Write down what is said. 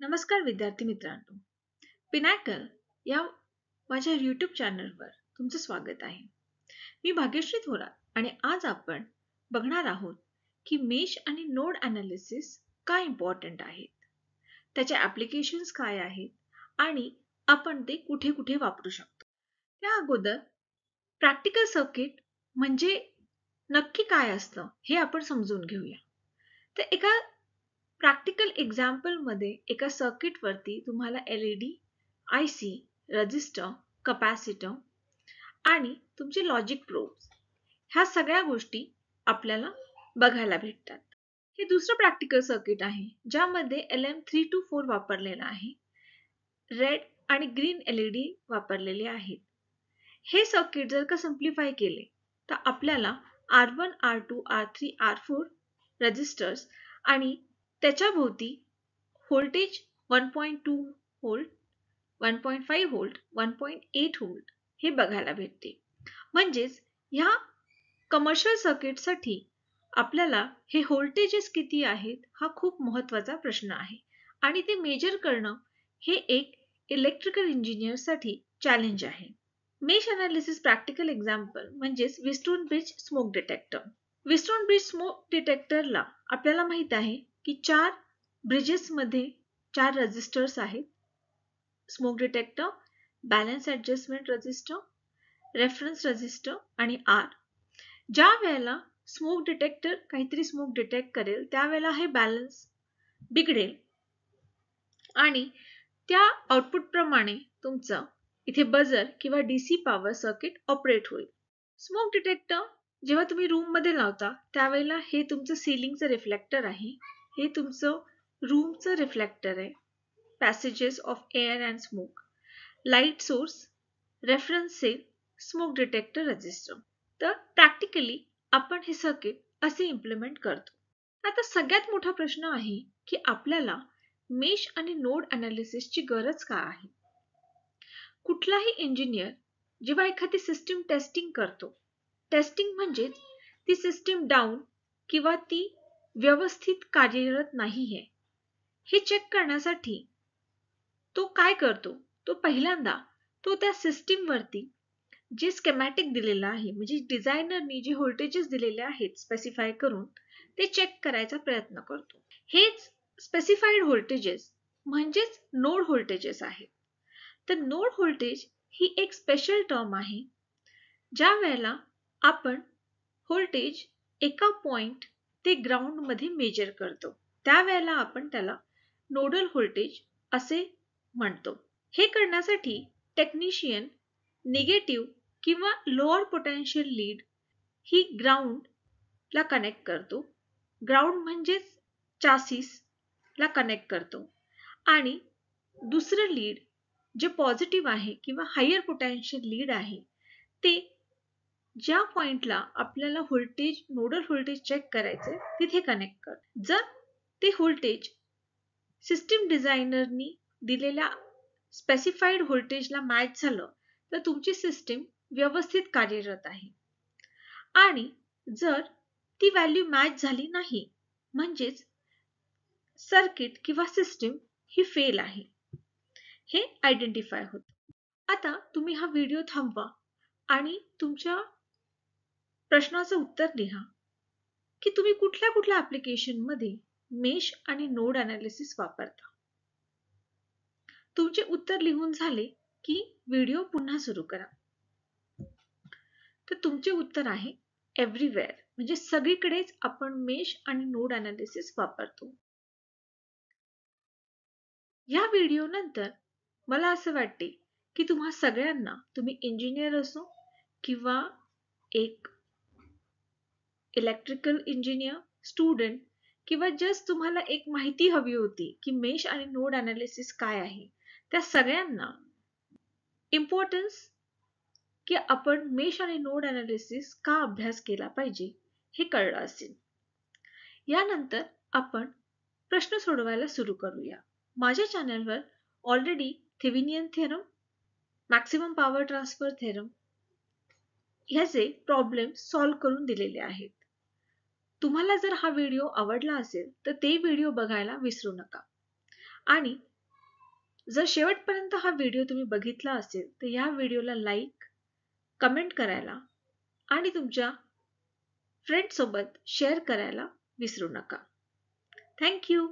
नमस्कार विद्यार्थी मित्रांनो. पिनॅकल या माझ्या यूट्यूब चॅनलवर तुमचं स्वागत आहे. मी भाग्यश्री थोरात आणि आज आपण बघणार आहोत की मेश आणि नोड अनालिसिस का इम्पॉर्टंट आहेत? त्याचे ॲप्लिकेशन्स काय आहेत? आणि आपण ते कुठे कुठे वापरू शकतो? त्या अगोदर प्रॅक्टिकल सर्किट म्हणजे नक्की काय असतं हे आपण समजून घेऊया. तर एका प्रॅक्टिकल एक्झाम्पलमध्ये एका सर्किटवरती तुम्हाला L E D I C register capacitor आणि तुमचे लॉजिक प्रोब्स ह्या सगळ्या गोष्टी आपल्याला बघायला भेटतात. हे दुसरं प्रॅक्टिकल सर्किट आहे ज्यामध्ये L M three two four वापरलेला आहे. रेड आणि ग्रीन एल ई डी वापरलेले आहेत. हे सर्किट जर का सिम्प्लिफाय केले तर आपल्याला R one R two R three R four registers आणि त्याच्या भोवती voltage one point two volt one point five volt one point eight volt हे बघायला भेटते. म्हणजेच ह्या कमर्शियल सर्किटसाठी आपल्याला हे व्होल्टेजेस किती आहेत हा खूप महत्त्वाचा प्रश्न आहे. आणि ते मेजर करणं हे एक इलेक्ट्रिकल इंजिनियरसाठी चॅलेंज आहे. मेश अनालिसिस प्रॅक्टिकल एक्झाम्पल म्हणजेच Wheatstone bridge smoke detector Wheatstone bridge smoke डिटेक्टरला आपल्याला माहीत आहे की चार ब्रिजेसमध्ये चार रजिस्टर्स आहेत. Smoke detector balance adjustment register reference register आणि आर ज्या वेळेला स्मोक डिटेक्टर काहीतरी स्मोक डिटेक्ट करेल त्यावेळेला हे बॅलन्स बिघडेल. आणि त्या आउटपुटप्रमाणे तुमचं इथे बजर किंवा D C power circuit operate होईल. स्मोक डिटेक्टर जेव्हा तुम्ही रूममध्ये लावता त्यावेळेला हे तुमचं सिलिंगचं रिफ्लेक्टर आहे. हे तुमचं रूमचं रिफ्लेक्टर आहे. Passages of air and smoke light source reference cell smoke detector register तर प्रॅक्टिकली आपण हे सर्किट असे इम्प्लिमेंट करतो. आता सगळ्यात मोठा प्रश्न आहे की आपल्याला मेश आणि नोड अनालिसिसची गरज का आहे? कुठलाही इंजिनियर जेव्हा एखादी सिस्टीम टेस्टिंग करतो टेस्टिंग म्हणजेच ती सिस्टीम डाऊन किंवा ती व्यवस्थित कार्यरत नाही आहे हे चेक करण्यासाठी तो काय करतो? तो पहिल्यांदा तो त्या सिस्टीमवरती जे स्केमॅटिक दिलेलं आहे म्हणजे डिझायनरनी जे व्होल्टेजेस दिलेले आहेत स्पेसिफाय करून ते चेक करायचा प्रयत्न करतो. हेच स्पेसिफाईड व्होल्टेजेस म्हणजेच नोड व्होल्टेजेस आहेत. तर नोड व्होल्टेज ही एक स्पेशल टर्म आहे. ज्या वेळेला आपण व्होल्टेज एका पॉइंट ते ग्राउंडमध्ये मेजर करतो. त्यावेळेला आपण त्याला नोडल व्होल्टेज असे म्हणतो. हे करण्यासाठी टेक्निशियन निगेटिव्ह किंवा लोअर पोटेन्शियल लीड ही ग्राउंडला कनेक्ट करतो. ग्राउंड म्हणजेच चासिसला कनेक्ट करतो. आणि दुसरं लीड जे पॉझिटिव्ह आहे किंवा हायर पोटेन्शियल लीड आहे ते ज्या पॉइंटला आपल्याला व्होल्टेज नोडल व्होल्टेज चेक करायचे तिथे कनेक्ट कर. जर ते व्होल्टेज सिस्टीम डिझायनरनी दिलेल्या स्पेसिफाईड व्होल्टेजला मॅच झालं तर तुमची सिस्टीम व्यवस्थित कार्यरत आहे. आणि जर ती व्हॅल्यू मॅच झाली नाही म्हणजेच सर्किट किंवा सिस्टीम ही फेल आहे. हे आयडेंटिफाय होतं. आता तुम्ही हा व्हिडिओ थांबवा आणि तुमच्या प्रश्नाचं उत्तर लिहा. की तुम्ही कुठल्या कुठल्या ॲप्लिकेशनमध्ये मेश आणि नोड अनालिसिस वापरता? तुमचे उत्तर लिहून झाले की व्हिडिओ पुन्हा सुरू करा. तर तुमचे उत्तर आहे एव्हरीवेअर म्हणजे सगळीकडेच आपण मेश आणि नोड अनालिसिस वापरतो. या व्हिडिओ नंतर मला असं वाटते की तुम्हा सगळ्यांना तुम्ही इंजिनियर असो किंवा एक इलेक्ट्रिकल इंजिनियर स्टुडंट किंवा जस्ट तुम्हाला एक माहिती हवी होती की मेश आणि नोड अनालिसिस काय आहे. त्या सगळ्यांना इम्पॉर्टन्स की आपण मेश आणि नोड अनालिसिस का अभ्यास केला पाहिजे हे कळलं असेल. यानंतर आपण प्रश्न सोडवायला सुरू करूया. माझ्या चॅनलवर already Thevenin theorem maximum power transfer theorem ह्याचे प्रॉब्लेम सॉल्व्ह करून दिलेले आहेत. तुम्हाला जर हा व्हिडिओ आवडला असेल तर ते व्हिडिओ बघायला विसरू नका. आणि जर शेवटपर्यंत हा व्हिडिओ तुम्ही बघितला असेल तर या व्हिडिओला लाईक कमेंट करायला आणि तुमच्या फ्रेंडसोबत शेअर करायला विसरू नका. थँक्यू